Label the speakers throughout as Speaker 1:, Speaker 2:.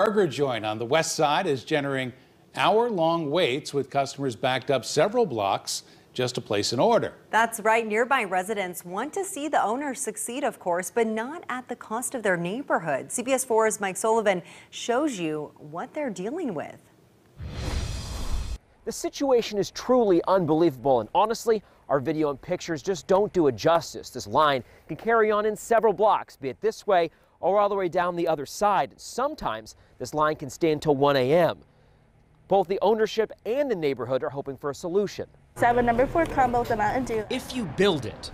Speaker 1: Burger joint on the west side is generating hour-long waits with customers backed up several blocks just to place an order.
Speaker 2: That's right. Nearby residents want to see the owner succeed, of course, but not at the cost of their neighborhood. CBS 4's Mike Sullivan shows you what they're dealing with.
Speaker 3: The situation is truly unbelievable, and honestly, our video and pictures just don't do it justice. This line can carry on in several blocks, be it this way or all the way down the other side. Sometimes this line can stay until 1 a.m. Both the ownership and the neighborhood are hoping for a solution.
Speaker 4: Seven number four combo with the Mountain Dew.
Speaker 3: If you build it,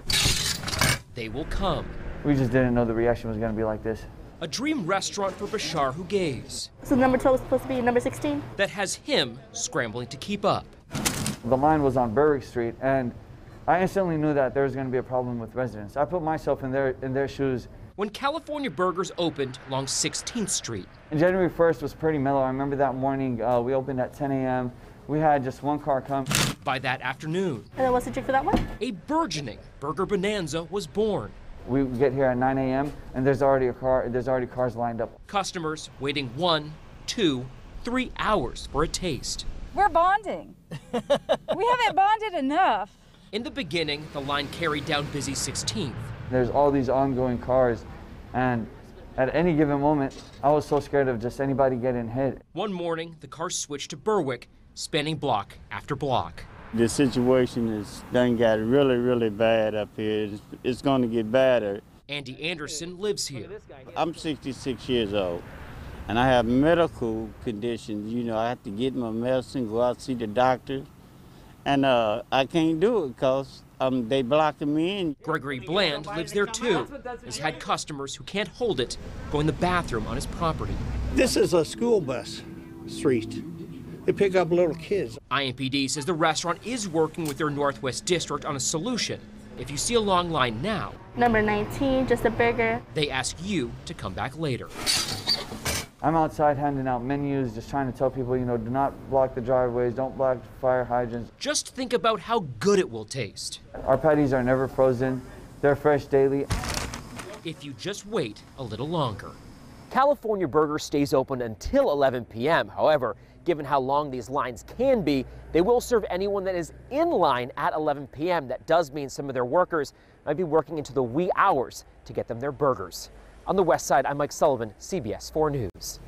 Speaker 3: they will come.
Speaker 5: We just didn't know the reaction was going to be like this.
Speaker 3: A dream restaurant for Bashar Hugays.
Speaker 4: So number 12 is supposed to be number 16?
Speaker 3: That has him scrambling to keep up.
Speaker 5: The line was on Berwick Street, and I instantly knew that there was going to be a problem with residents. I put myself in their, in their shoes
Speaker 3: when California Burgers opened along 16th Street.
Speaker 5: And January 1st was pretty mellow. I remember that morning uh, we opened at 10 a.m. We had just one car come.
Speaker 3: By that afternoon.
Speaker 4: And then what's the trick for that one?
Speaker 3: A burgeoning burger bonanza was born.
Speaker 5: We get here at 9 a.m. and there's already a car. There's already cars lined up.
Speaker 3: Customers waiting one, two, three hours for a taste.
Speaker 6: We're bonding. we haven't bonded enough.
Speaker 3: In the beginning, the line carried down busy 16th.
Speaker 5: There's all these ongoing cars, and at any given moment, I was so scared of just anybody getting hit.
Speaker 3: One morning, the car switched to Berwick, spanning block after block.
Speaker 7: The situation is done got really, really bad up here. It's, it's going to get badder.
Speaker 3: Andy Anderson lives here.
Speaker 7: I'm 66 years old, and I have medical conditions. You know, I have to get my medicine, go out see the doctor, and uh, I can't do it because um, they blocking me in.
Speaker 3: Gregory Bland lives there too. Has had customers who can't hold it go in the bathroom on his property.
Speaker 8: This is a school bus street. They pick up little kids.
Speaker 3: IMPD says the restaurant is working with their Northwest District on a solution. If you see a long line now,
Speaker 4: number 19, just a burger,
Speaker 3: they ask you to come back later.
Speaker 5: I'm outside handing out menus, just trying to tell people, you know, do not block the driveways, don't block fire hydrants.
Speaker 3: Just think about how good it will taste.
Speaker 5: Our patties are never frozen, they're fresh daily.
Speaker 3: If you just wait a little longer. California Burger stays open until 11 p.m. However, given how long these lines can be, they will serve anyone that is in line at 11 p.m. That does mean some of their workers might be working into the wee hours to get them their burgers. On the west side, I'm Mike Sullivan, CBS 4 News.